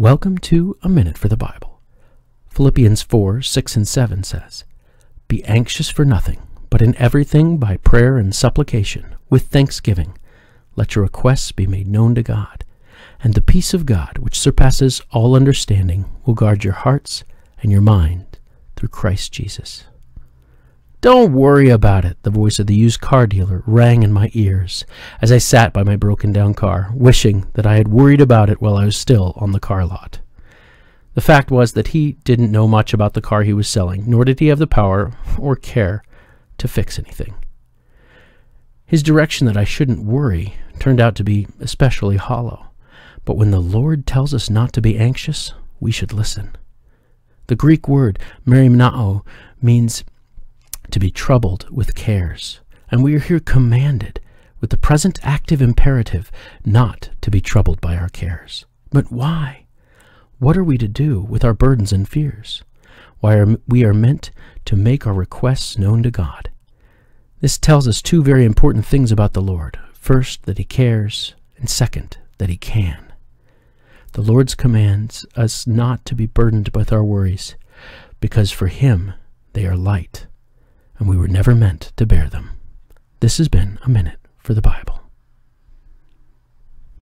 Welcome to A Minute for the Bible. Philippians 4 6 and 7 says, Be anxious for nothing, but in everything by prayer and supplication, with thanksgiving, let your requests be made known to God. And the peace of God, which surpasses all understanding, will guard your hearts and your mind through Christ Jesus. Don't worry about it, the voice of the used car dealer rang in my ears as I sat by my broken down car, wishing that I had worried about it while I was still on the car lot. The fact was that he didn't know much about the car he was selling, nor did he have the power or care to fix anything. His direction that I shouldn't worry turned out to be especially hollow. But when the Lord tells us not to be anxious, we should listen. The Greek word merimnao means to be troubled with cares. And we are here commanded, with the present active imperative, not to be troubled by our cares. But why? What are we to do with our burdens and fears? Why are we are meant to make our requests known to God. This tells us two very important things about the Lord. First, that he cares, and second, that he can. The Lord's commands us not to be burdened with our worries, because for him they are light and we were never meant to bear them. This has been a minute for the Bible.